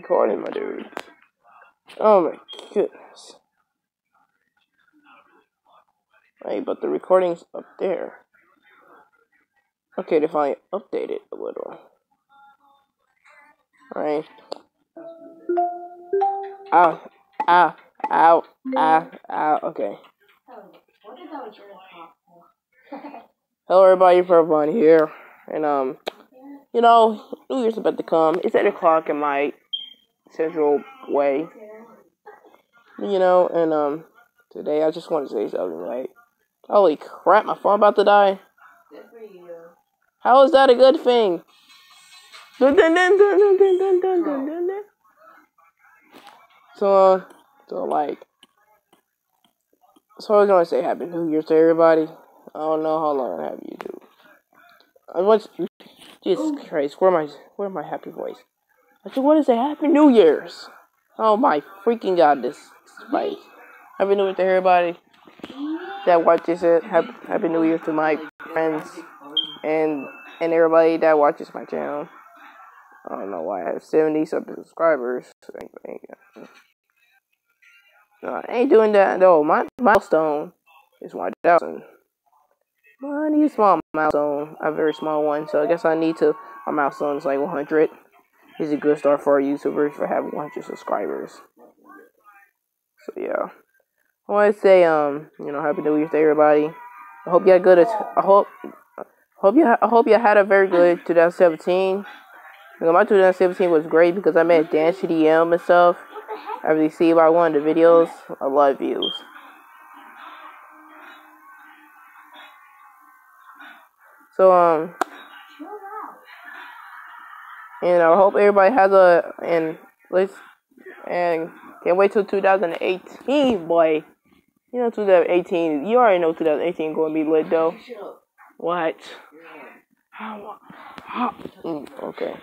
recording, my dude. Oh my goodness. Hey, but the recording's up there. Okay, if I update it a little. Alright. Ow, ow, ow, ow, ow, okay. Hello everybody, Purple here. And um, you know, New Year's about to come. It's 8 o'clock in my central way. You know, and um, today I just want to say something. Like, holy crap, my phone about to die. How is that a good thing? So, uh, so like, so I was gonna say Happy New Year to everybody. I don't know how long I have YouTube. I want Jesus oh. Christ, where am I? Where am my happy voice? I said, what is it? Happy New Year's. Oh my freaking god, this spice. Happy New Year to everybody that watches it. Happy, Happy New Year to my friends and and everybody that watches my channel. I don't know why I have 70 subscribers. No, I ain't doing that though. My milestone is 1,000. Well, I need a small milestone, a very small one. So I guess I need to. My milestone is like 100. Is a good start for our YouTubers for having 100 subscribers. So yeah, I want to say um, you know, happy New Year to everybody. I hope you had good. I hope, hope you. I hope you had a very good 2017. Because my 2017 was great because I met DanTDM and stuff. I you see by one of the videos, a lot of views. So um, and I hope everybody has a and let's and can't wait till 2018, boy. You know 2018. You already know 2018 going to be lit though. What? Mm, okay.